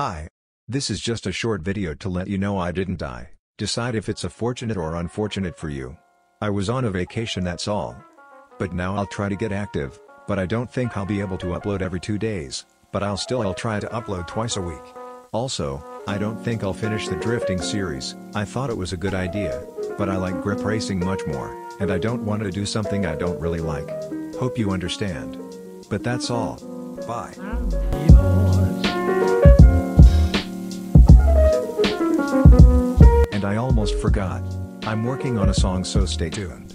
Hi. This is just a short video to let you know I didn't die, decide if it's a fortunate or unfortunate for you. I was on a vacation that's all. But now I'll try to get active, but I don't think I'll be able to upload every two days, but I'll still I'll try to upload twice a week. Also, I don't think I'll finish the drifting series, I thought it was a good idea, but I like grip racing much more, and I don't want to do something I don't really like. Hope you understand. But that's all. Bye. And I almost forgot. I'm working on a song so stay tuned.